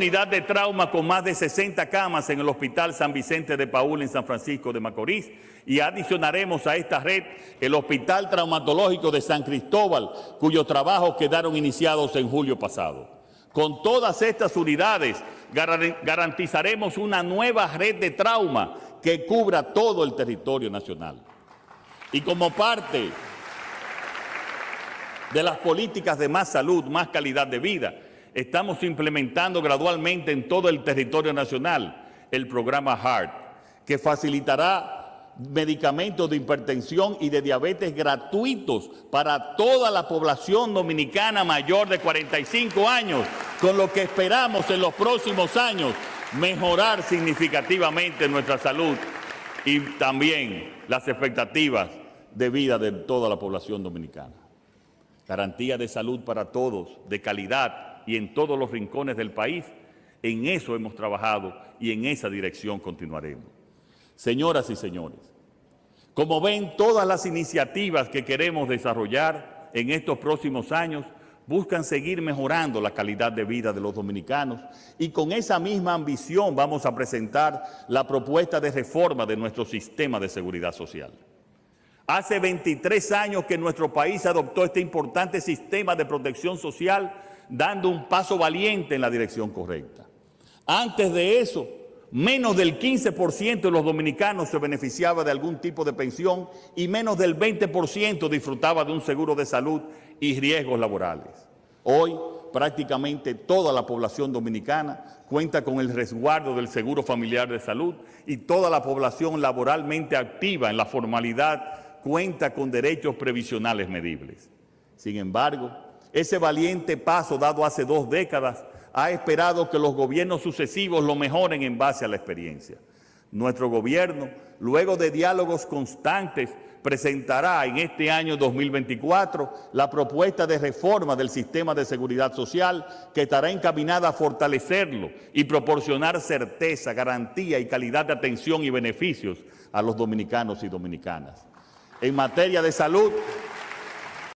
unidad de trauma con más de 60 camas en el Hospital San Vicente de Paúl en San Francisco de Macorís y adicionaremos a esta red el Hospital Traumatológico de San Cristóbal, cuyos trabajos quedaron iniciados en julio pasado. Con todas estas unidades garantizaremos una nueva red de trauma que cubra todo el territorio nacional. Y como parte de las políticas de más salud, más calidad de vida, estamos implementando gradualmente en todo el territorio nacional el programa HEART, que facilitará medicamentos de hipertensión y de diabetes gratuitos para toda la población dominicana mayor de 45 años, con lo que esperamos en los próximos años mejorar significativamente nuestra salud y también las expectativas de vida de toda la población dominicana. Garantía de salud para todos, de calidad y en todos los rincones del país. En eso hemos trabajado y en esa dirección continuaremos. Señoras y señores, como ven, todas las iniciativas que queremos desarrollar en estos próximos años buscan seguir mejorando la calidad de vida de los dominicanos y con esa misma ambición vamos a presentar la propuesta de reforma de nuestro sistema de seguridad social. Hace 23 años que nuestro país adoptó este importante sistema de protección social dando un paso valiente en la dirección correcta. Antes de eso, menos del 15% de los dominicanos se beneficiaba de algún tipo de pensión y menos del 20% disfrutaba de un seguro de salud y riesgos laborales. Hoy, prácticamente toda la población dominicana cuenta con el resguardo del seguro familiar de salud y toda la población laboralmente activa en la formalidad cuenta con derechos previsionales medibles. Sin embargo, ese valiente paso dado hace dos décadas ha esperado que los gobiernos sucesivos lo mejoren en base a la experiencia. Nuestro gobierno, luego de diálogos constantes, presentará en este año 2024 la propuesta de reforma del sistema de seguridad social que estará encaminada a fortalecerlo y proporcionar certeza, garantía y calidad de atención y beneficios a los dominicanos y dominicanas. En materia de salud,